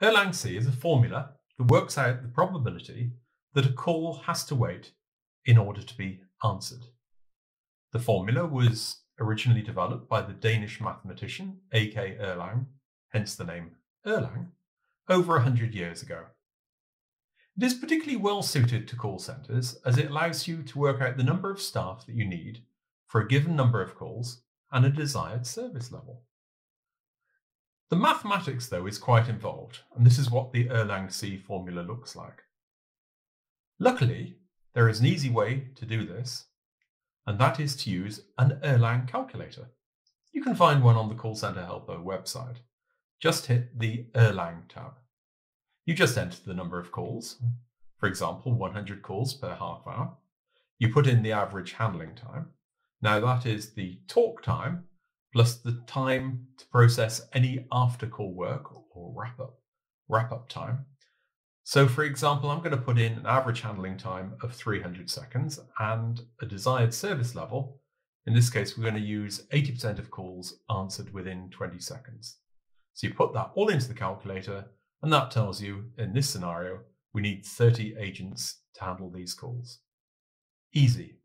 Erlang C is a formula that works out the probability that a call has to wait in order to be answered. The formula was originally developed by the Danish mathematician A.K. Erlang, hence the name Erlang, over a hundred years ago. It is particularly well suited to call centers as it allows you to work out the number of staff that you need for a given number of calls and a desired service level. The mathematics, though, is quite involved, and this is what the Erlang C formula looks like. Luckily, there is an easy way to do this, and that is to use an Erlang calculator. You can find one on the Call Centre Helper website. Just hit the Erlang tab. You just enter the number of calls, for example, 100 calls per half hour. You put in the average handling time. Now that is the talk time plus the time to process any after call work or wrap up, wrap up time. So for example, I'm going to put in an average handling time of 300 seconds and a desired service level. In this case, we're going to use 80% of calls answered within 20 seconds. So you put that all into the calculator and that tells you in this scenario, we need 30 agents to handle these calls. Easy.